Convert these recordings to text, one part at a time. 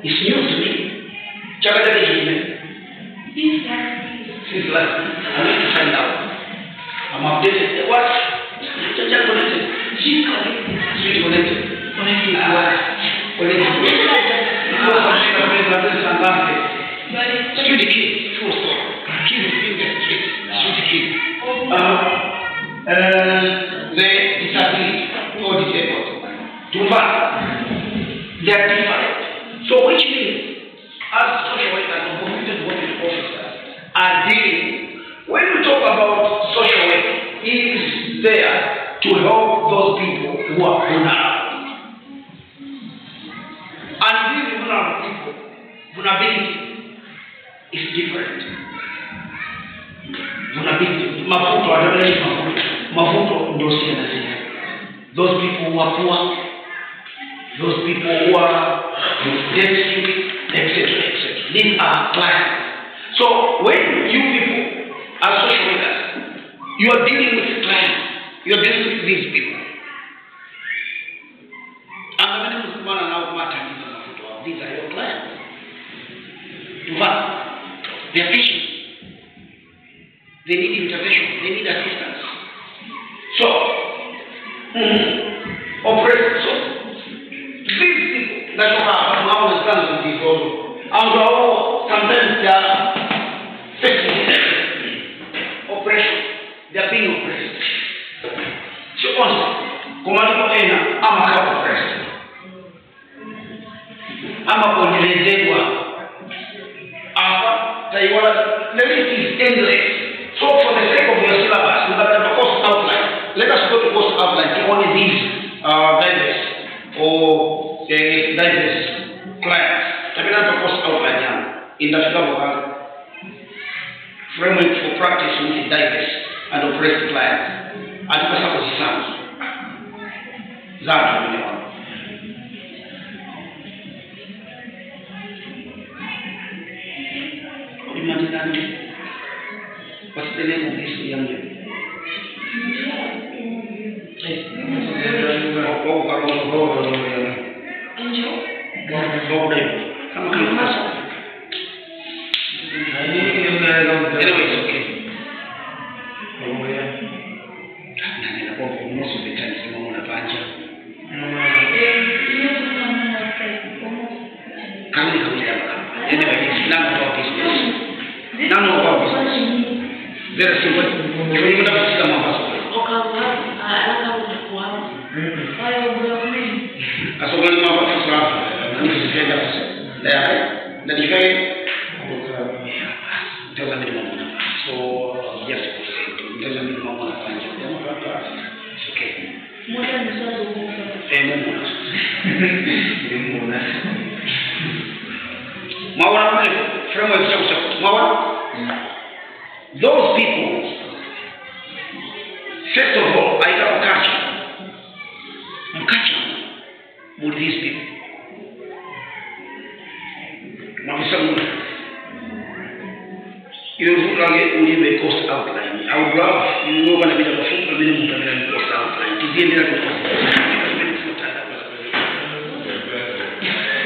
It's new to me. Chakata is human. Since last week, I need to find out. I'm updated. What? Chacha connected. She's connected. She's connected. Connected to what? Connected to what? Because I'm saying that there's nothing fantastic. Street kid, full stop. Kid is in the street. Street kid. Uh, uh, the disability or disabled. Tumba. They are different. So which means, as social workers and community development officers are dealing, when we talk about social work, it is there to help those people who are vulnerable. And these vulnerable people, vulnerability is different. Vulnerability, mafuto, adonai mafuto, mafuto ndio si anasema. Those people who are poor, those people who are destitute, etc., etc. These are clients. So when you people are social workers, you are dealing with clients. You are dealing with these people. Angalia nao matatizo mafuta wao. These are your clients. But they are patient. They need intervention. They need assistance. So, mm. So, people that you have now understand with this also. And all sometimes they are facing oppression. They are being oppressed. So also, kumaliko ena ama ka oppressed. Ama kuendelezwa hapa taiwala the list is endless. So for the sake of your syllabus, we have a course outline. Let us go to course outline to only these uh, diverse and oppressed clients. Atukasa kuzisana. Zatu mwenye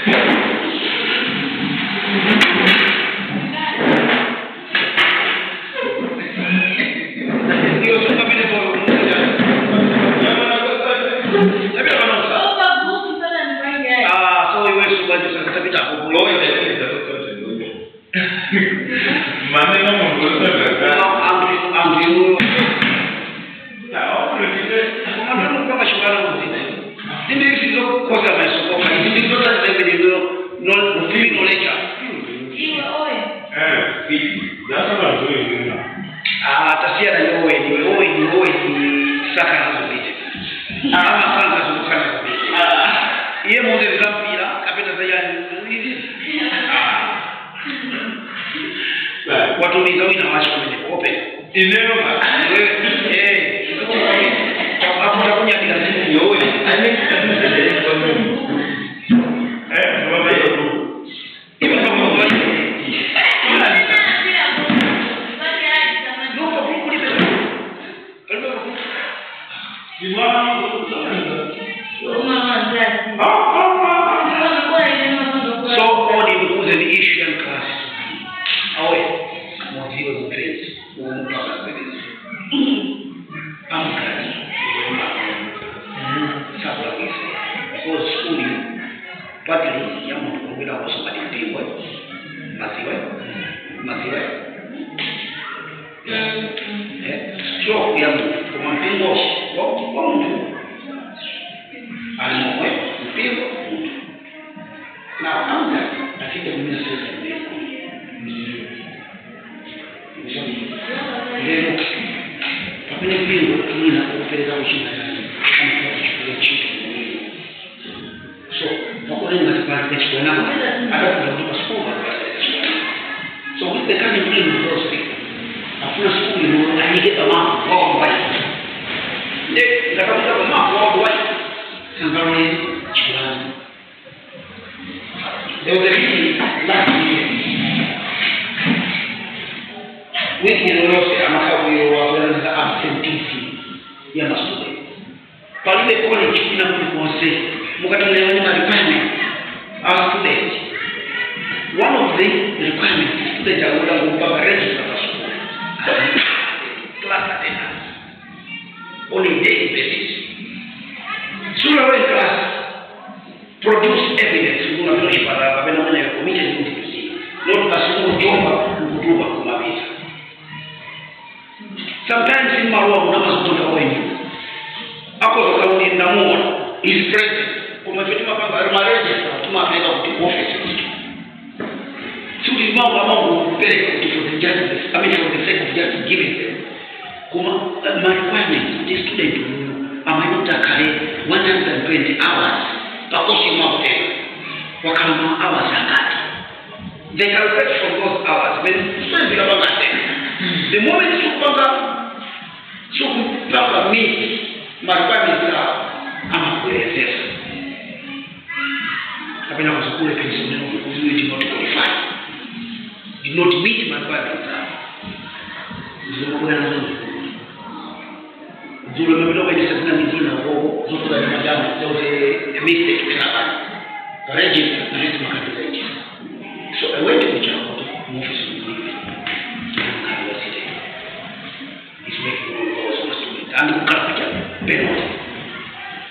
Thank you. bilo, pa ne bilo nije to samo. So, kako ne ima stvar teško je nama, prosti, a puno skupinu, a nije da malo, ovo ovaj. Ne, da je. Evo kuna kuti konse mukati mnaimanya requirement our student one of the requirements student akuda register na hizo makati zaidi so i went to the chapel office of the university is making all those students and kukarpita penalty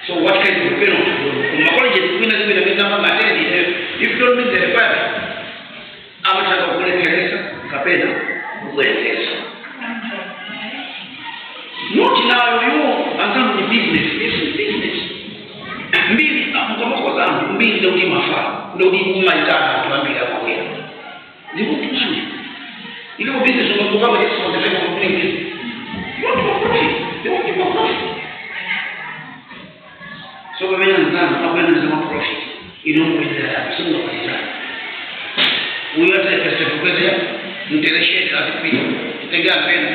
so what kind of penalty kuma colleges kwina zile na kama matendi if you don't meet the requirement umma itano tunaambia kuongea ni mtu mzuri ile business unatokana na kesi ndio kwa nini watu wa kodi ndio kwa kodi so kwa maana nzana kwa maana nzana profit ile ndio ndio sio kwa nzana huyo atakayekuja mtereshe atakupita tegapenda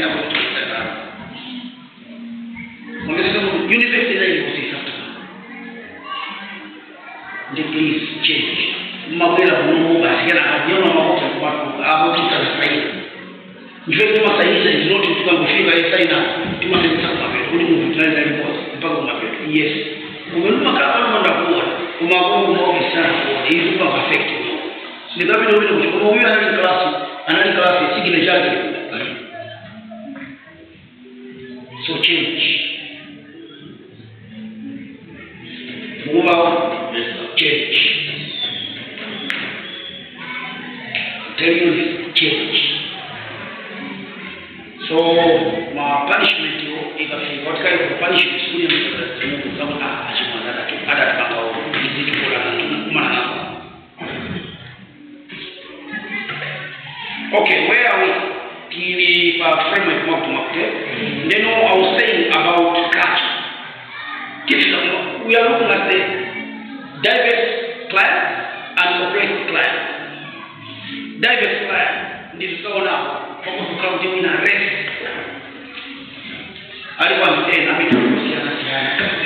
有十九平的啊 then I was saying about culture we are looking at the diverse client and oppressed client. Diverse client ndio tutaona kwa tukaunti wina rest. Alikuwa mtena na siana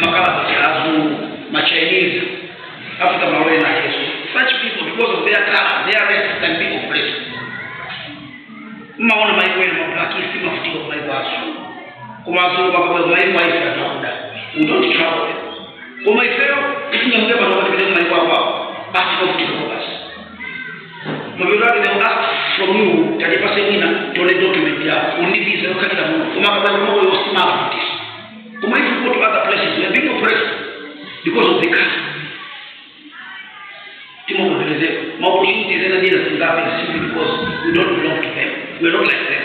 makala za azungu, ma Chinese, Africa mawe na Yesu. Such people because of their color, their race can be oppressed. Mmaona maiwe na mabaki si mafutiko kwa maiwe kumasoma kwamazai maisha. Labda udoti travel umaiseo ikinyamuke panokatikile maiko akwao basi kwamtikiko basi. Mabiro ake nao ask from you takipase mina tole document yako. Univize ukakila mungu. Umakabalimago yosimama this umaifu go to other places we are being oppressed because of the caste timokoelezewa maopportunities and ideas is happening simply because we don't belong to them. We don't like them.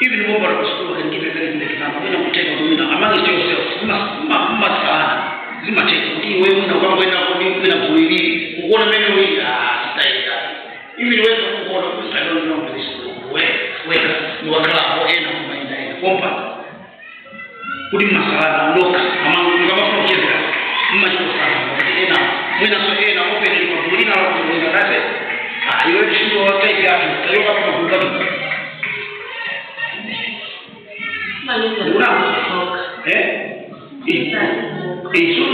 Ibn Mubarak siku kingine zile zile kitabu mimi nakuteka mimi na amani sio sio. Mma mma sana. Zima teka ndio wewe una kwangu enda kwa mimi na kuhili. Kuona mimi wewe ah, sitaenda. Hivi niweza kuona kusaidana na mimi siku. Wewe wewe ni wakala kwa enda kwa enda. Kompa. Kudi masala loka amani kama kwa kile. Mma sio sana. Ena mimi na sio ena open ni kwa kulina au kulina date. Ah, yeye sio wakati yake. Kwa hiyo kama Eso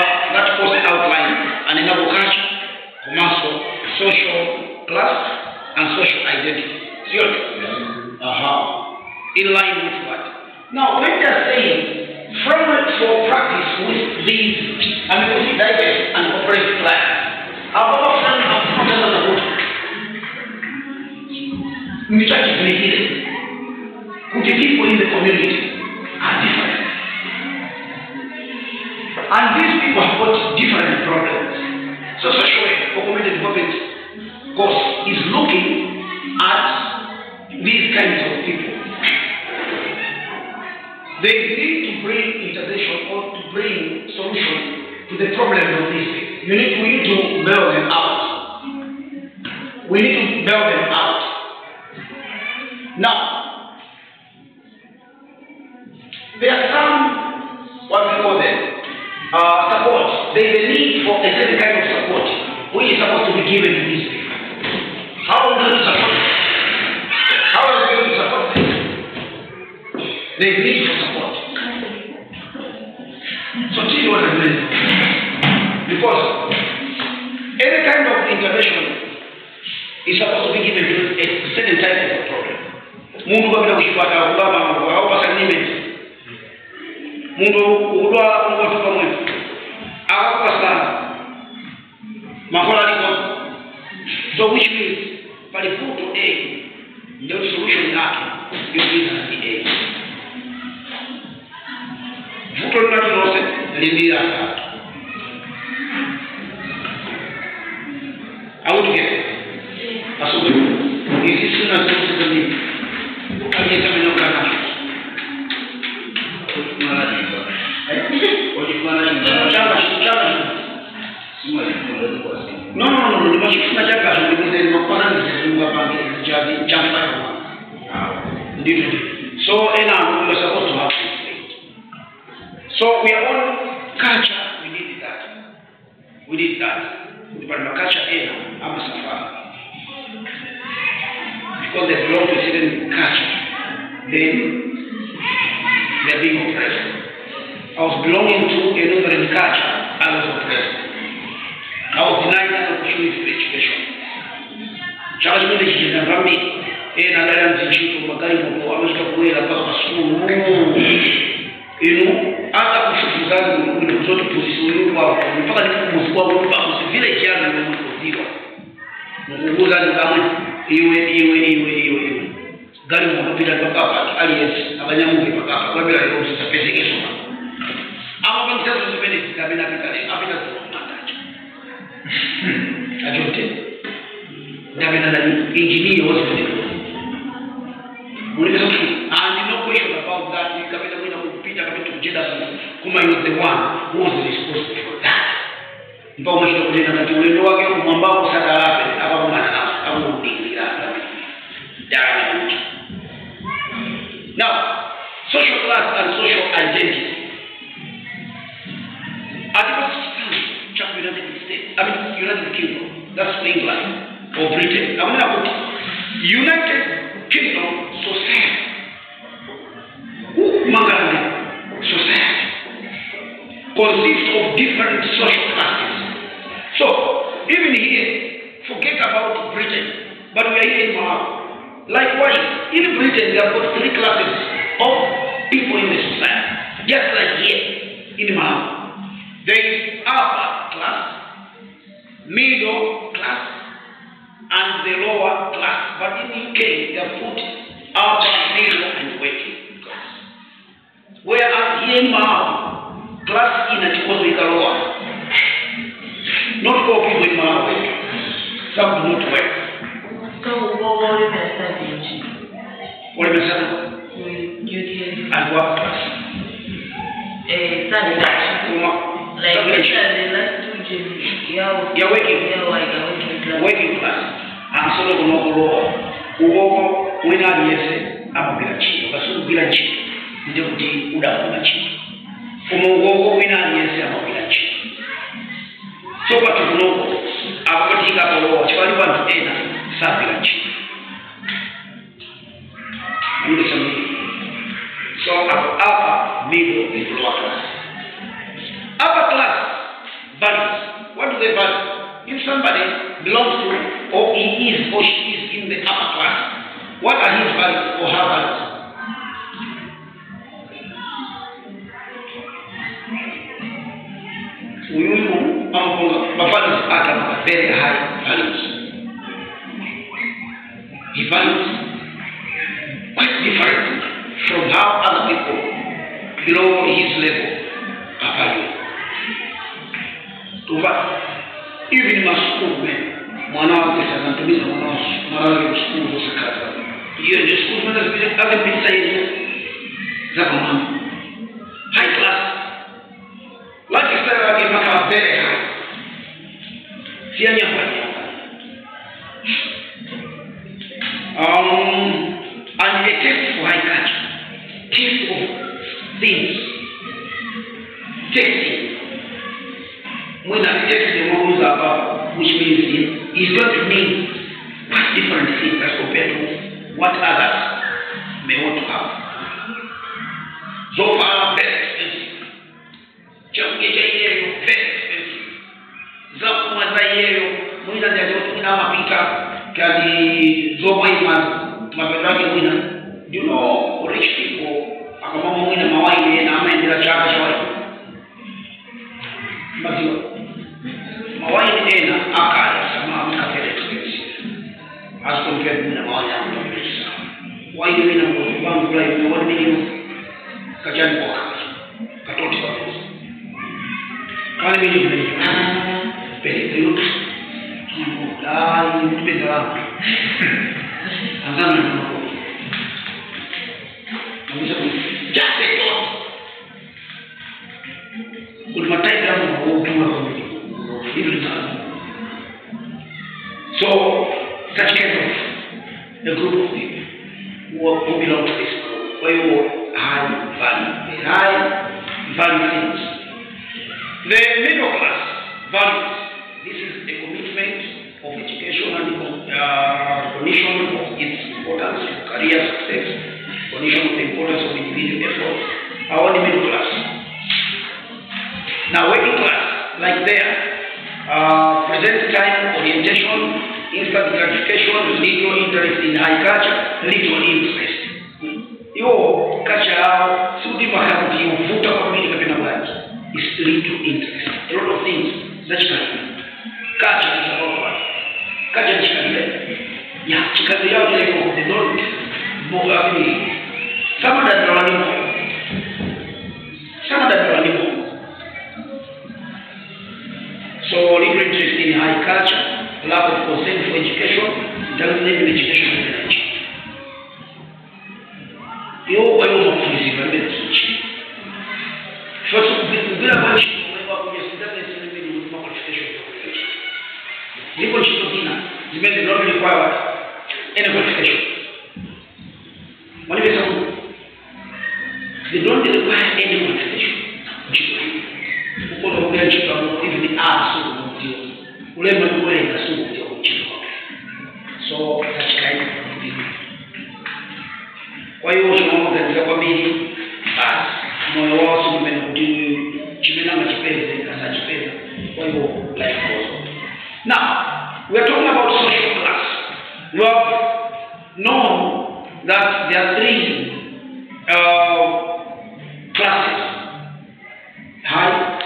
Beautiful. Uh-huh. In line with what? Now, when does? mundo udua mundo sa pamoy. Ako pa sa mahola niyo. So which means paliputo A, no solution na ako. Yung bina ni A. Futo na tinose, nindi. identity. Article 6 just United States, I mean United Kingdom, that's England or Britain. I mean, I put United Kingdom society. Who Magandi society consists of different social classes. So, even here, forget about Britain, but we are here in Malawi. Likewise, in Britain, there are three classes uyungu amfunga mafano hata very high values he values quite different from how other people below his level are valued tuva hivi ni masukuru mema mwana wake sasa anatumiza mwana wake a group of people who, who belong to this group kwa hiyo high value the high value things the middle class values this is a commitment of education and uh, recognition of its importance career success recognition of the importance of individual effort. Our middle class. Now, working class, like there, uh, present time orientation, instant gratification, little interest in high culture, little interest. Hiyo culture yao si udima kazi uvuta kwa mimi kapenda bwana. Is little interest. A lot of things zachikana. Culture is about what? Culture ni chikabila. Ya, chikabila yao ile kwa the don't more I mean, some that are running some that are running so little interest in high culture, lack of concern for education, doesn't even education in the nchi. Hiyo kwa hiyo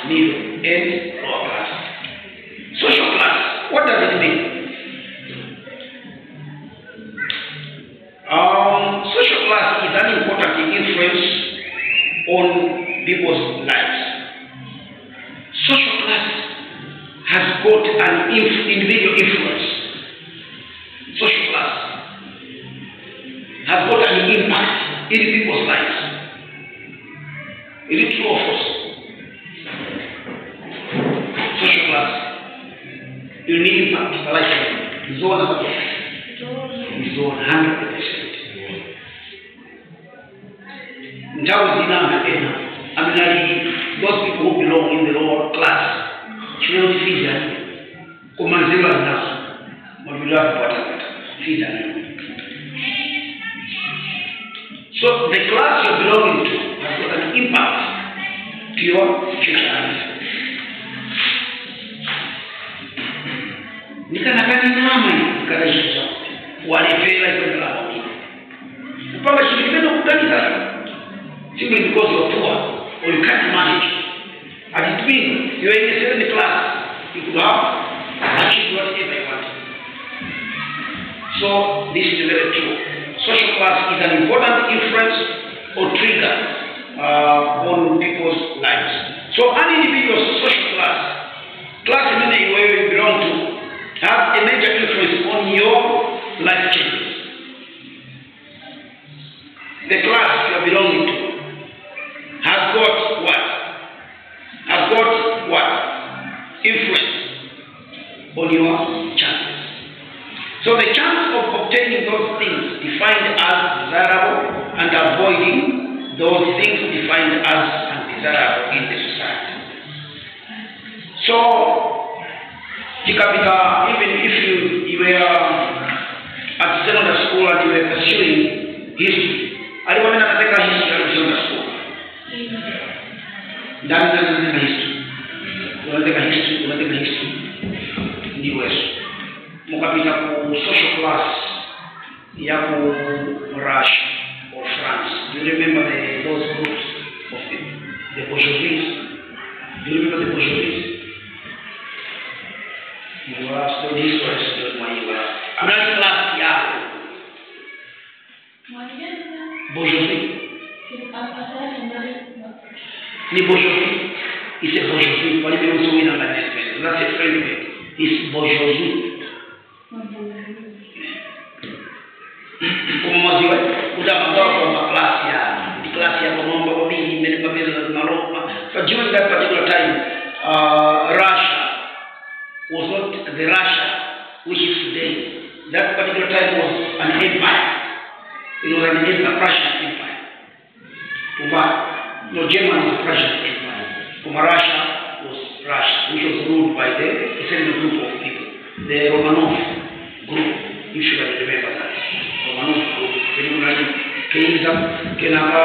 middle, and lower class. Social class, what does it mean? Um, social class is an important influence on people's lives. Social class has got an inf- individual influence. Social class has got an impact in people's those things defined as desirable and avoiding those things defined as undesirable in the society. So Kikapita, even if you, you were um, at secondary school and you were pursuing history, alikuwa mimi nataka history ya secondary school. Ndani ndani nataka history. Unataka history, unataka history. Ndio wewe. Mkapita ku social class Yahoo, Rush or France. Do you remember the, those groups of the, the Bourgeois? Do you remember the Bourgeois? You are still this or still where you are. Middle class Yaku. Bourgeois. Bourgeois. It's a bourgeoisie. What do you mean? So we don't understand. That's a French word. It's bourgeoisie. Mm -hmm. kumoziwe utamagoroko maklasia diklasia komomba ubihi melipabila maloma so during that particular time uh, russia. Was not the russia which is today. That particular time was an empire. It was an empire russian empire. Kuba no german was russian empire. Kuma russia was russia which was ruled by the a certain group of people. The romanov group you should remember that. So, up, Kinaka,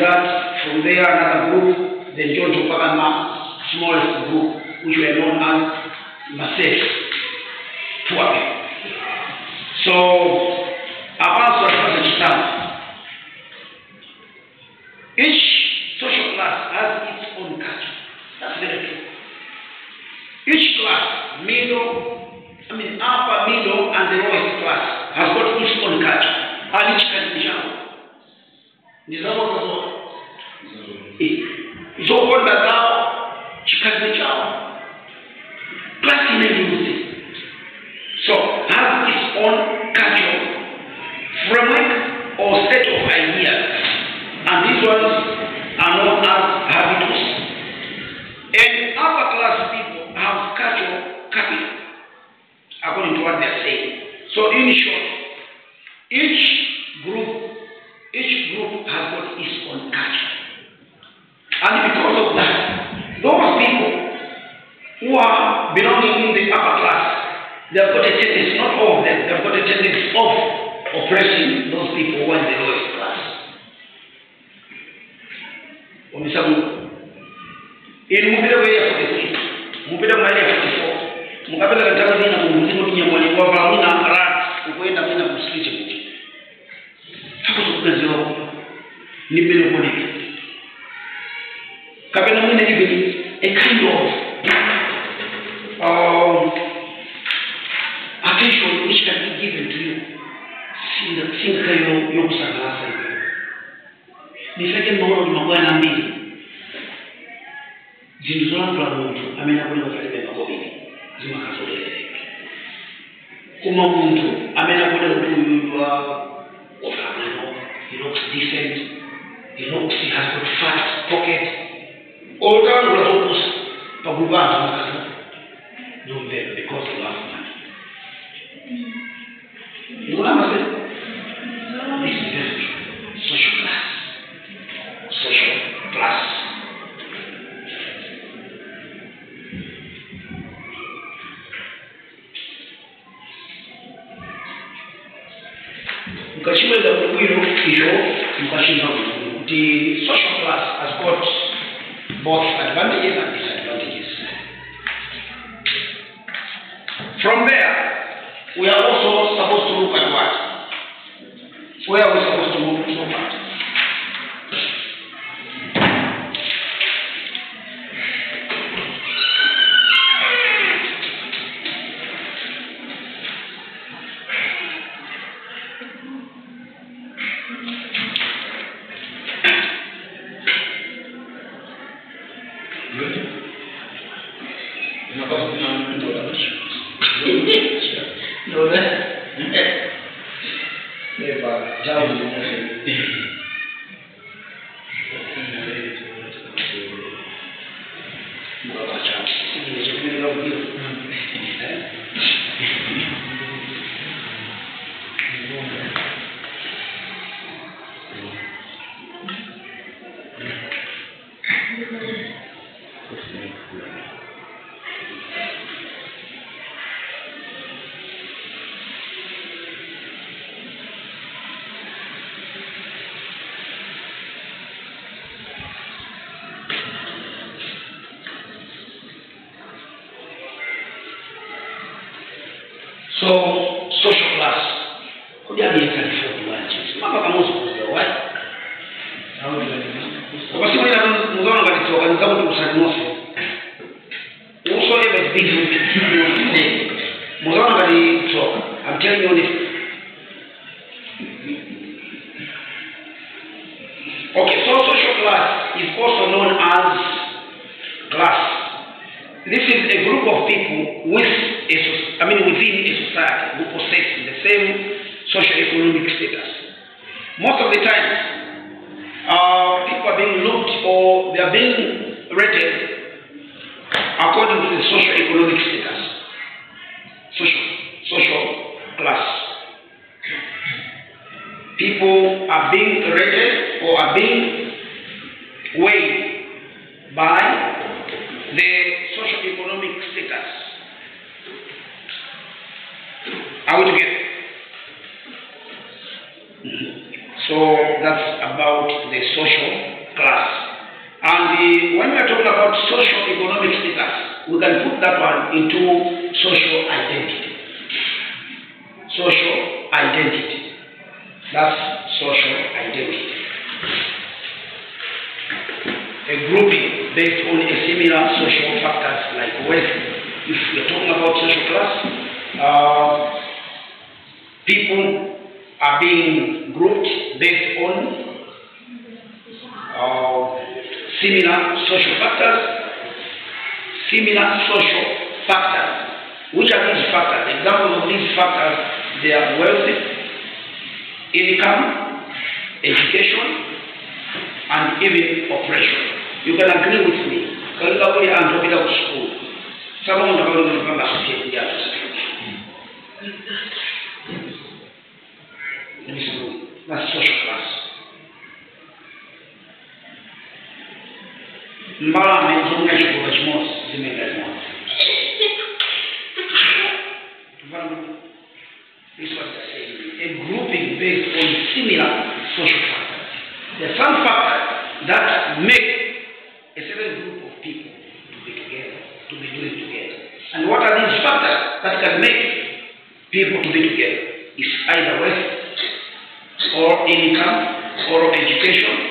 to. From another group, the Jojo Pagama, group, which known as So. Each social class has its own culture. That's very true. Each class, middle, I mean upper, middle, and the lowest class a chodź już polkać, a liczka zbliżała. Nie za mocno zło. I, i są so, to talk. I'm telling you. Okay, so social class is also known as class. This is a group of people with a, I mean within a society who possess the same socio-economic status. Most of the time, uh, people are being looked or they are being greatness or a na social class. Mbala mezo mkashukuru chimosi that zimosi. This was the same. A grouping based on similar social factors. There are some factors that make a certain group of people to be together, to be doing together. And what are these factors that can make people to be together? It's either West income or education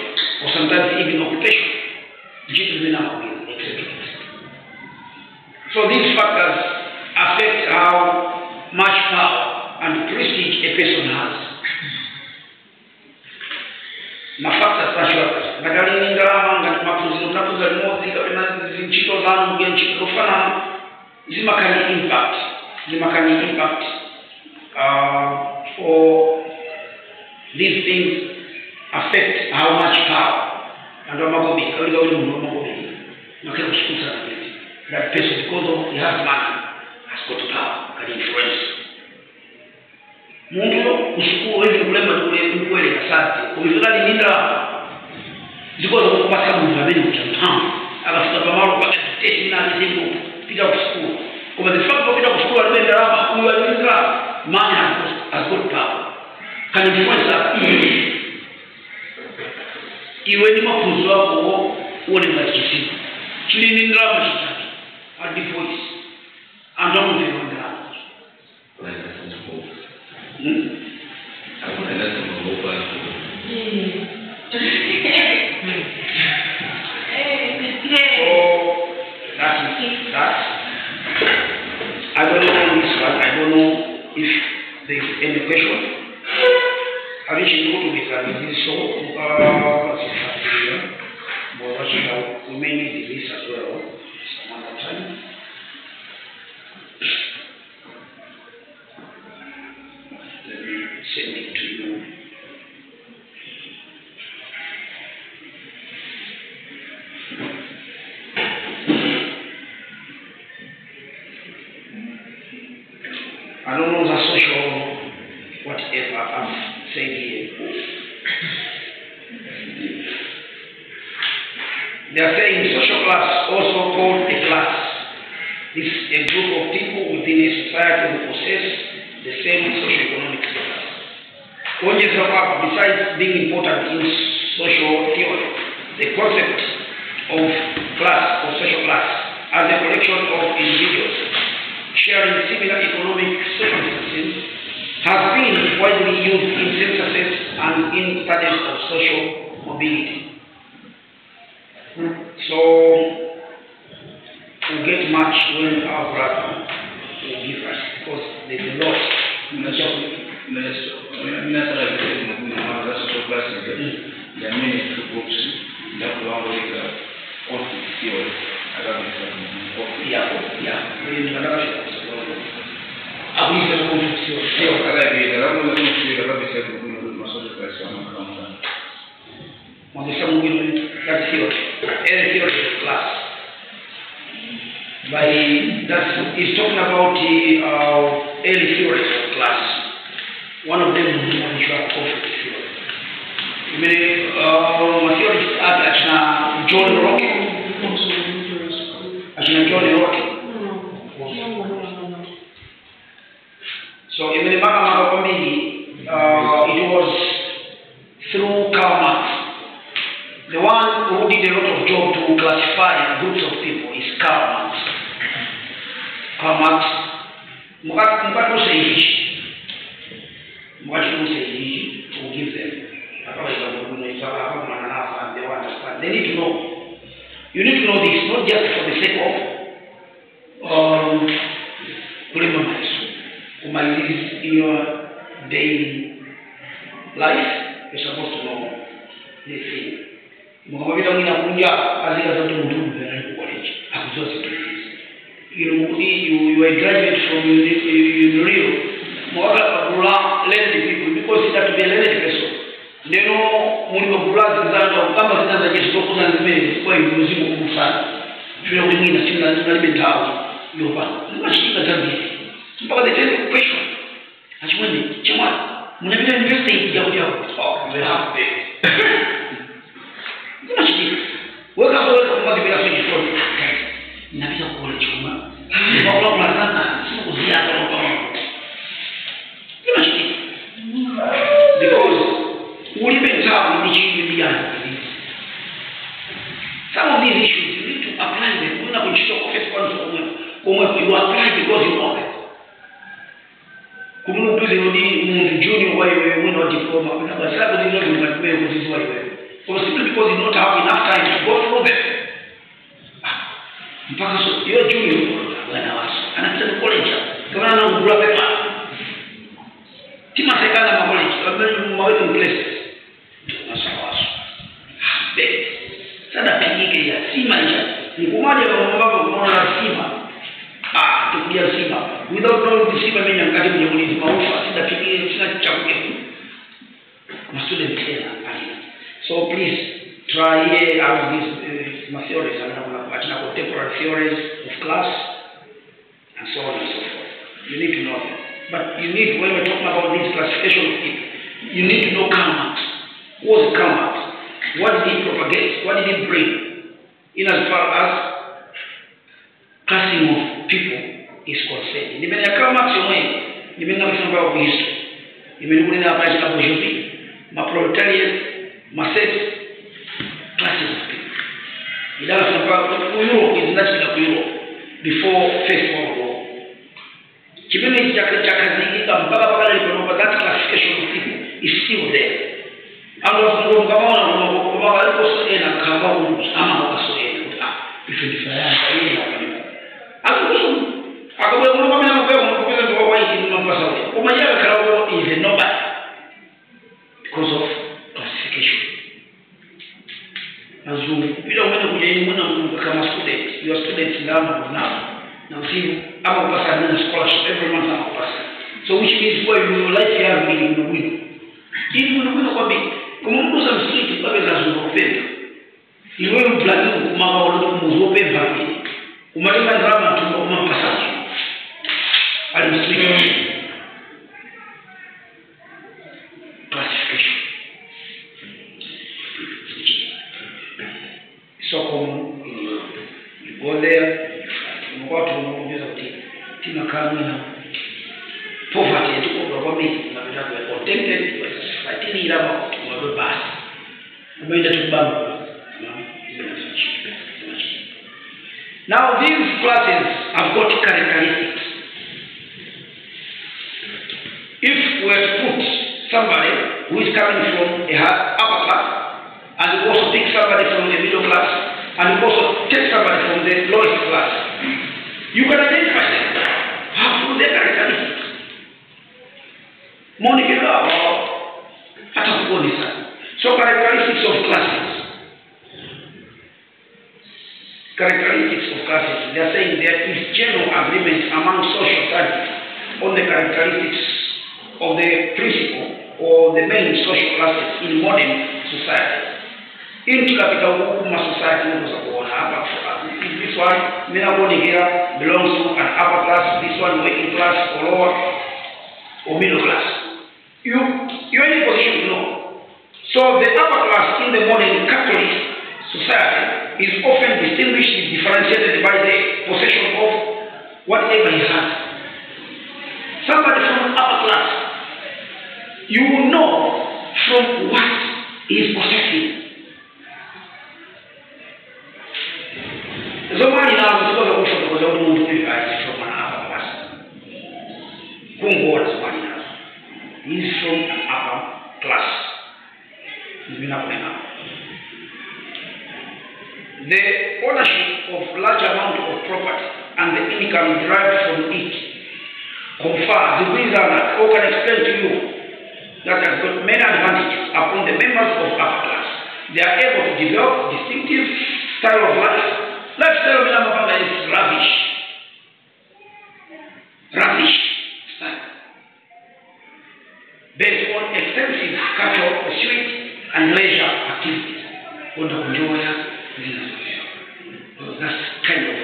know if there is any question. Abishikutumisangiso kuba basifatiya, ngoba kumeni the this as well, some other time. Amen. Uh, John Rocky. John Rocky. lesi tunasawaswa ah, hambe sada pengike ya sima ya nikumaja kamumbako mona sima. Ah tukudia sima. Without knowing sima mimi nyakati mwenye mlinzi maufa sida pengike sina chakula ma student tena pale so please try here out these uh, my theories. And kuna contemporary theories of class and so on and so forth. You need to know them but you need when we're talking about this classification of people you need to வெளிமுறை operation of Jupiter, my proletariat, my set classes of people. Idara tunapewa kwa before sokomu in You go there, kuti tina kamina poverty yetukobva kwamiri nakuta kuya contented wasafatiri irama kumabe basa tukubamba honor can explain to you that has got many advantages upon the members of upper class. They are able to develop distinctive style of life. Lifestyle bila mapanga is lavish. Lavish style. Based on extensive cultural pursuit and leisure activities. Kwenda kunjoya so that's kind of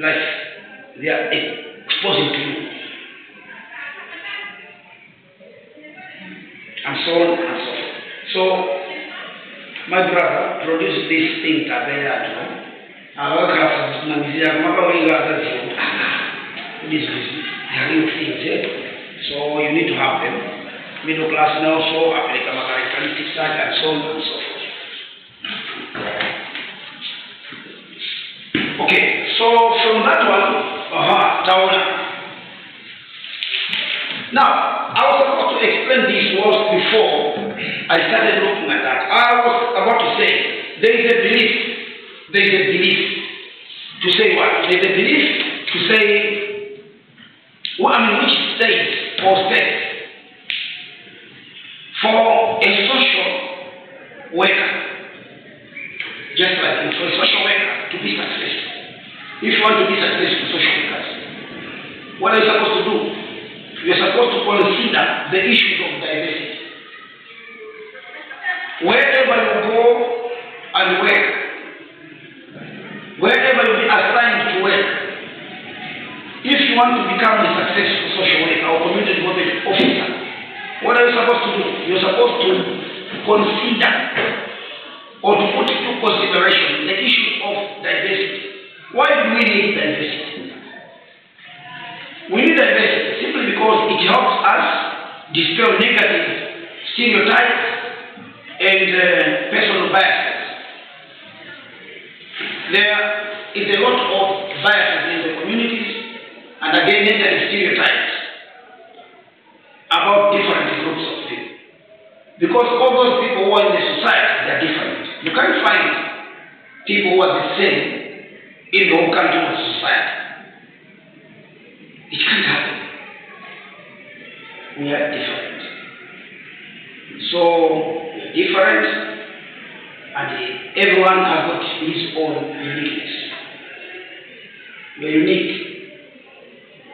life they are exposing to brother produced this thing Tabeyato. Awakasimamizia mwaka wengi wazazi This is the real things? So you need to have them. Middle class now so apeleka characteristics zake and so on and so forth. Okay, so from that one, uh-huh, Taona. Now, I was about to explain these words before I started looking at that. I was about to say, there is a belief, there is a belief. To say what? There is a belief to say, well, I mean, which states or states for a social worker, just like for a social worker to be successful. If you want to be successful social workers, what are you supposed to do? You're supposed to consider the issues of diversity. Wherever you go and work, wherever you be assigned to work, if you want to become a successful social worker or community development officer, what are you supposed to do? You're supposed to consider or to put into consideration the issue of diversity. Why do we need diversity? We need diversity simply because it helps us dispel negative stereotypes and uh, personal biases. There is a lot of biases in the communities and again negative stereotypes about different groups of people. Because all those people who are in the society, they are different. You can't find people who are the same in the whole country or society. It can't happen. We are different. So, we are different, and everyone has got his own uniqueness. We are unique.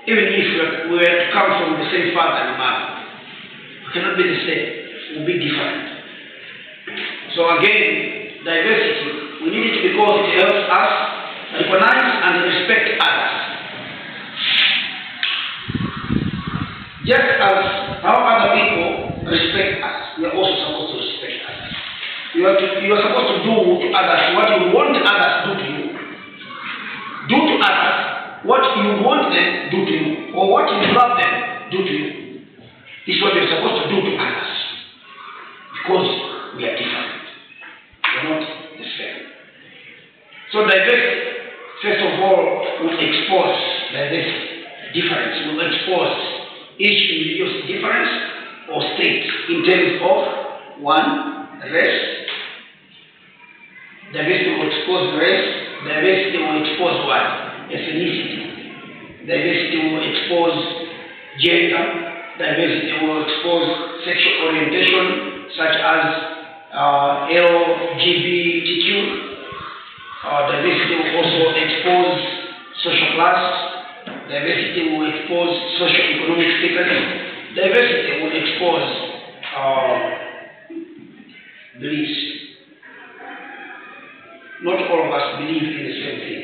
Even if we were- we were to come from the same father and mother, we cannot be the same. We'll be different. So again, diversity, we need it because it helps us recognize and respect others. Just as how other people respect us, we are also supposed to respect others. You are, to, you are supposed to do to others what you want others to do to you. Do to others what you want them to do to you, or what you love them do to you. This is what you're supposed to do to others. Because we are different. Not the same. So diversity, first of all, will expose diversity, difference, will expose each individual's difference or state in terms of one, race. Diversity will expose race, diversity will expose what? Ethnicity. Diversity will expose gender, diversity will expose sexual orientation such as uh, LGBTQ. Uh, diversity will also expose social class. Diversity will expose social economic status. Diversity will expose uh, beliefs. Not all of us believe in the same thing.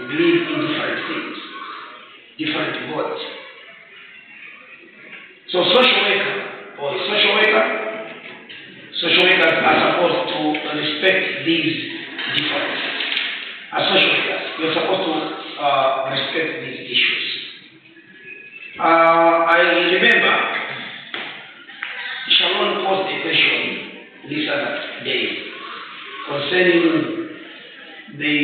We believe in different things, different gods. So social worker or workers are supposed to respect these differences. Social workers, we're supposed to uh, respect these issues. Uh, I remember Sharon posed a question this other day concerning the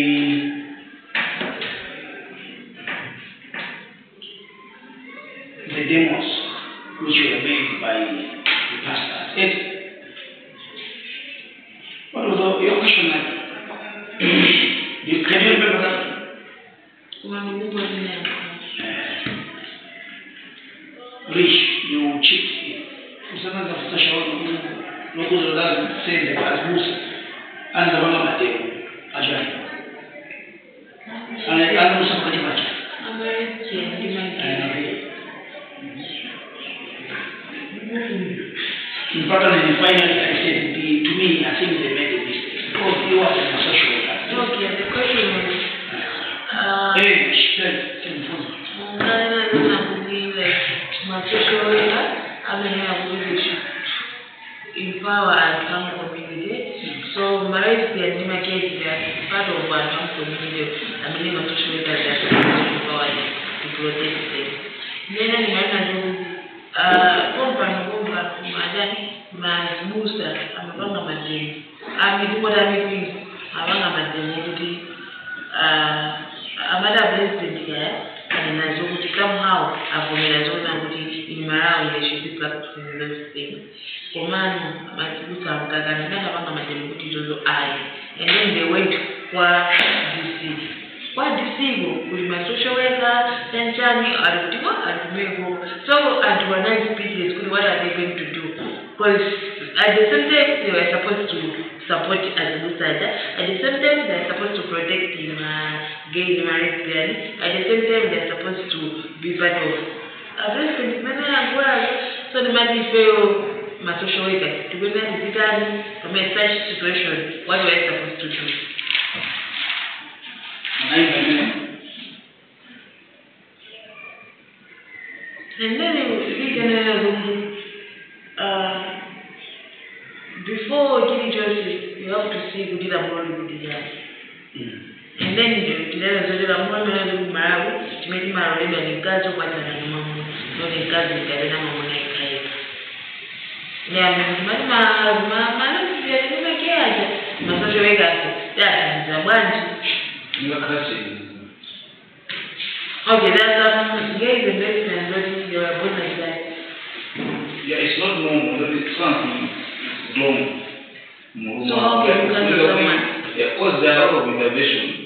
community. I believe my social workers are supposed to empower them to protect them. Nena nimeona ndugu uh, kwa mfano kwamba madani mazibusa amepanga madeni amekuwa amepinga abanga madeni kuti uh, amada president kaya anazo kuti somehow avomera zona kuti in Malawi they should be practicing those things komano mazibusa amukakana nakavanga madeni kuti izozo ayi? And then they went kwa DC kwa DC go kuli masocial worker chanchani ari kuti wa ari kumeko so antu not speechless kuti what are they going to do? Because at the same time they were supposed to support Azibusaja. At the same time, they are supposed to protect him, uh, gay married. At the same time, they are supposed to be part of arrestment. Mana as well. So the man fail my social worker to be physically from a such situation. What were they supposed to do? And then we can uh, before King Joseph, you have to see good and more good And then tinazozera mwana na marabu timeti maroleba ni kazi kwatana na mamu no ni kazi kadena mamu na ikai ya mali ma ma mana vya nime kiaje masojo weka ya za bwanji Nikakasi. okay that's um guys the best and what you are born like that Yeah, it's not normal. That is something wrong. So how can you cancel someone? Yeah, because there are a lot of intervention.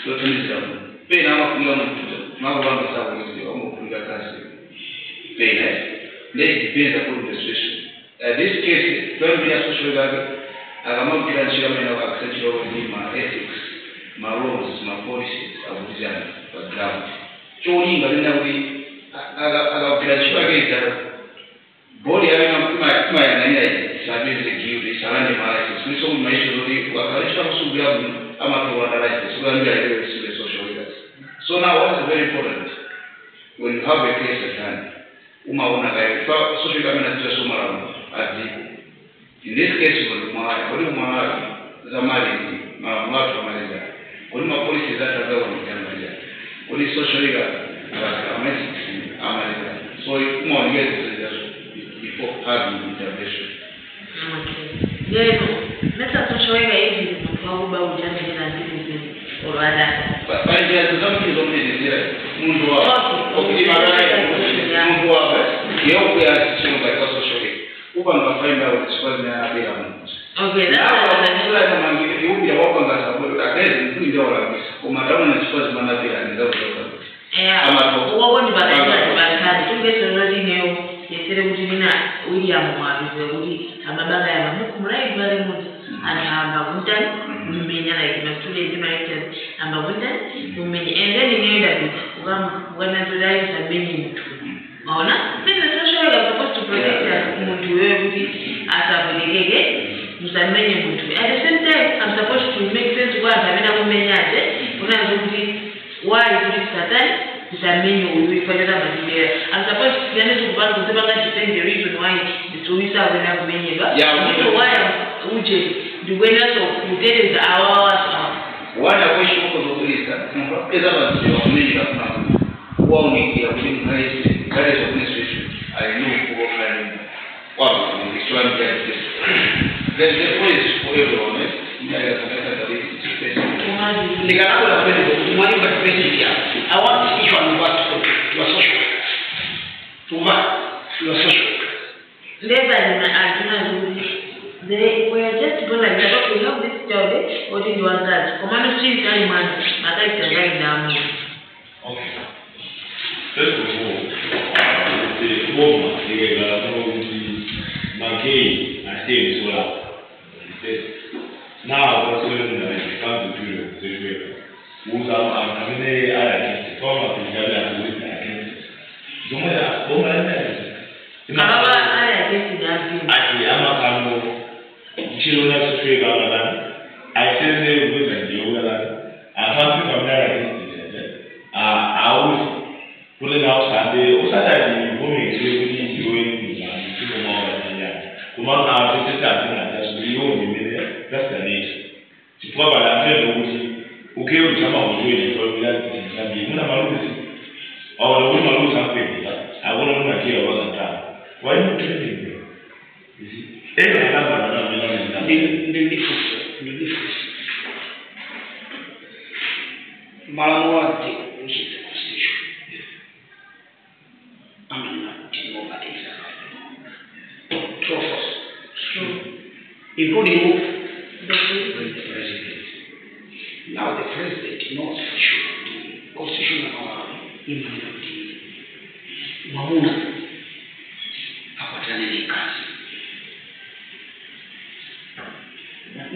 Să nu ne seamă. Păi, n-am acum, eu nu știu. N-am vrut să seamă, eu sunt omul, cum gata să Păi, ne? Deci, bine, dacă nu despre și. Deci, ce este? Păi, bine, așa și eu, dacă a rămas bine în cea mai nouă accentură, o limba, etic, m-a rost, m-a porisit, a buzian, a dramat. Ce o limba, nu ne-au zis, a ama kwa wadaraji so ndio ndio ile sile social workers so now what is very important when you have a case at hand uma una kaya fa social kama na tisa soma ramu ajibu. In this case kwa mwaya kwa hiyo mwaya zamani ma watu wamaliza kwa hiyo polisi za tazao wanaangalia kwa hiyo social worker amesi amaliza so uma ongeze before having intervention. okay. Yeno mesa social worker hivi mwakuba ujana jina ku rwanda bajya tuzamukizomutezezera muntu kuti nina william wabize kuti amabanga yamamukumulayibalemu mukumulaivu vale muti anthu amba kuntani kumenya like mastudent maiters amba kuntani kumenya and then ineyo ndati kama wanazodai usameni mtu. Maona? Sasa social worker are supposed to protect mtu wewe kuti asapwetekeke musamenye mtu. At the same time i'm supposed to make sense kwa amene akumenyaze kunazo kuti why kuti satani kusamenye uyu ifanira matibera i'm supposed to kuyane zikubanga kuti bangadepend the reason why nditowisa akwena kumenyedwa why uje ndikwenaso kuteteza awawaso awo wanda kwesho okozokulisa eza baziba kumenyera kunako kuwaunikira kuti mukhalese khalese kunesesho alina waba ekiswami kyakisi There's a place for everyone, eh? Yeah, yeah, yeah, yeah, yeah, yeah. Nikanakwenda kwenda kwa mwalimu wa president ya. I want each one of us to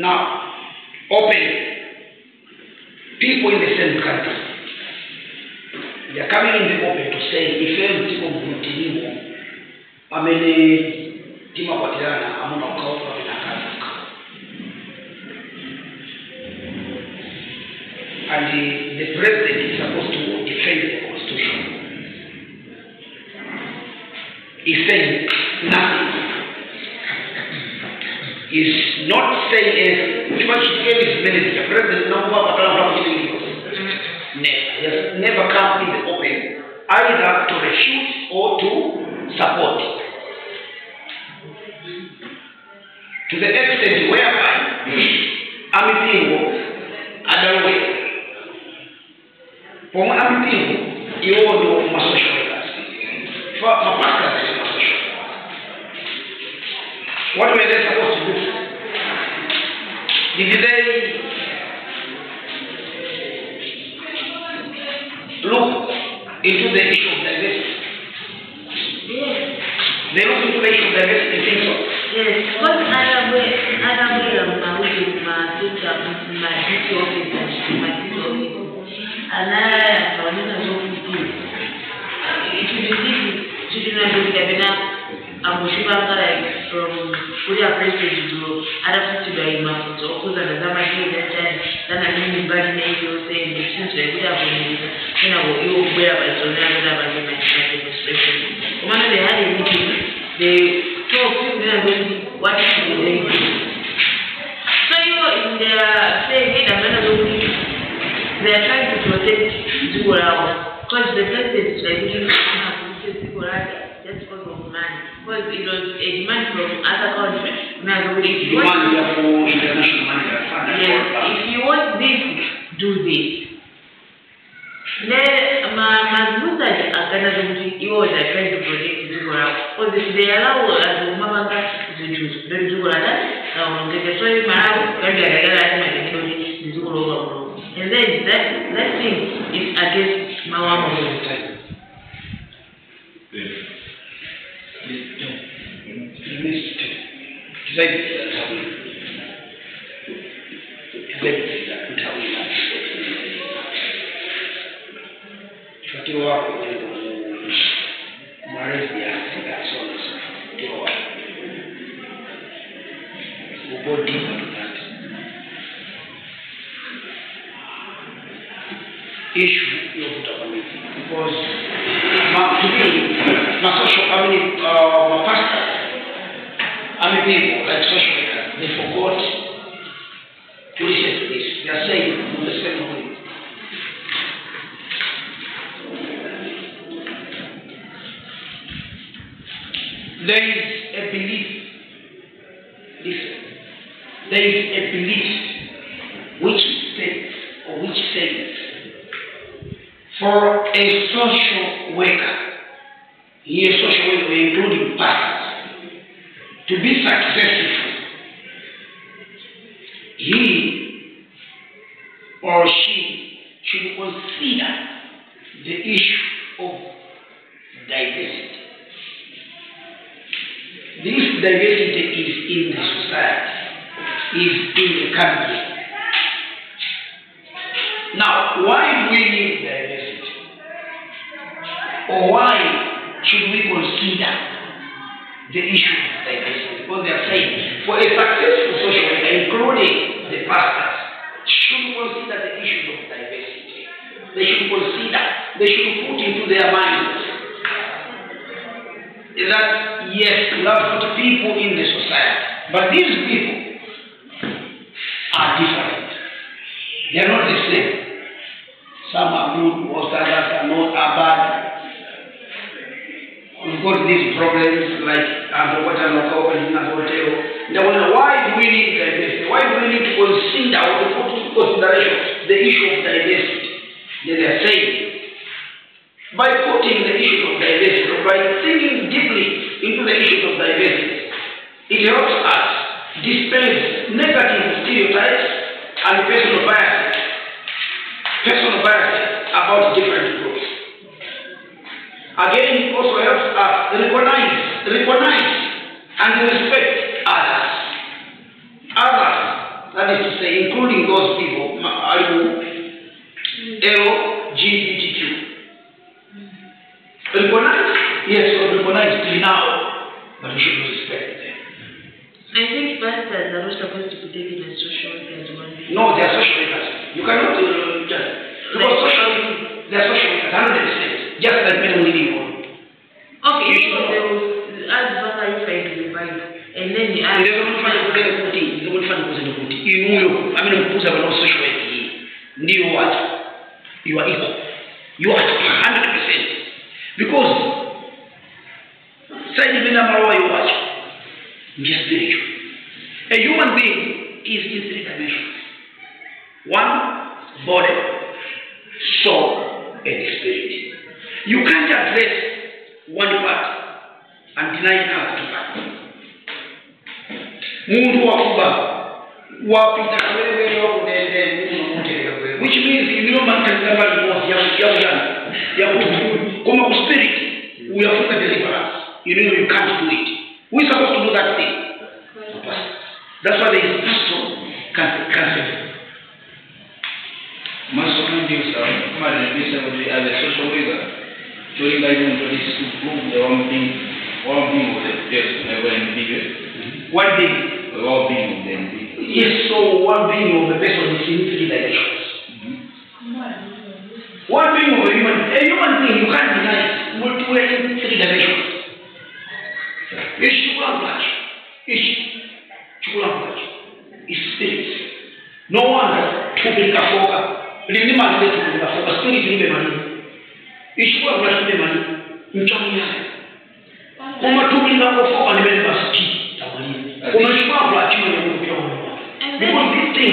Now, open people in the same country. They are coming in the open to say if mtiko mvutilimu amene of amuna saying anything. Which one should give his ministry? President number one, but I'm not giving you. Mm. Never. He has never come in the open either to refute or to protect dziko ravo because the president is like looking at dziko rake just because of money because it was a demand from other countries now if you want Yes, if you want this, do this. Ne ma mazungumzo akaanza kuti iwo they are trying to protect because they allow azomavanga zinthu ndoti dziko lada aongeze so malawi kandi akagala ati loka kuno and then that that thing is against mawamu Tuzaidiza ntawina issue yokuta family because ma to me ma social I mean uh, ma pastors I mean people like social workers they forgot to listen to this. They are saying on the same way there is a belief listen there is a belief which states or which says for a social worker here social worker including pastors to be successful he or she should consider the issue of diversity this diversity is in the society, is in the country. Now, why do we why should we consider the issue of diversity? Because they are saying, for a successful social worker, including the pastors, should consider the issue of diversity. They should consider, they should put into their minds that yes, we have put people in the society, but these people are different. They are not the same. Some are good, most others are not are bad. We've got these problems like underwater local in a hotel. They wonder why do we need diversity? Why do we need to consider or to put into consideration the issue of diversity? They are saying by putting the issue of diversity, by thinking deeply into the issue of diversity, it helps us dispense negative stereotypes and personal biases, personal biases about different groups. Again, it also helps us recognize, recognize and respect others. Others, that is to say, including those people, LGBTQ. Recognize? Yes, we recognize till now, but we should respect them. I think pastors are not supposed to be taken as social workers one day. No, they are social workers. You cannot uh, just because social they are social workers, hundred percent. Just like men and women. born. Okay, You so should there was as Baba you find in the Bible, and then you add Ndio mfano kule kuti, ndio mfano kule kuti. Inuyo, amina mkuza bana social work hii. Watu. You are equal. You are hundred percent. Because sasa hivi na maroho ya watu. Ndio spiritual. A human being is in three dimensions. One, body, soul, and spirit. You can't address one part and deny other two parts. Mungu wakuba wapita wewe wakudende unamuteleka wewe which iliyo makanisa mbali moja ya ya ya ya ku kama ku spirit uyafuka deliverance. You know you can't do it. We supposed to do that thing. That's why there is pastor counseling Masomo ndio sawa. Kama nilivyosema kuti as a social leader. worker, cholinga imuntu is to prove the one thing, one thing of the person, never one thing the well being of the yes so one being of a person is in three dimensions One being of a human, a human being, you can't deny it. Multiple in three dimensions. Ishi chukula mplacho. Ishi chukula mplacho. Is spirit. No wonder tupe likafoka. Lilima lile tupe likafoka. Spirit libe mani. Ishi chukula mplacho libe mani. Mchamu yake. Kuma tupe likafoka ni bele basi. Tamani. Kuma chukula mplacho ni bele kupita kwa mwana. Because this thing,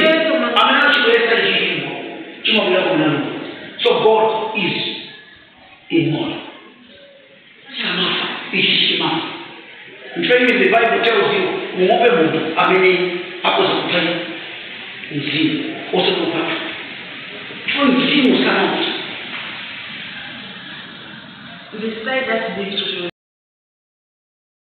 amena chukula jishimo. Chuma bila kumlango. So God is immortal. Samafa, ishishima. In fact, the Bible tells you, muombe Mungu amini hapo za kufanya mzimu, wote kupata. Tuwe mzimu sana. despite that being social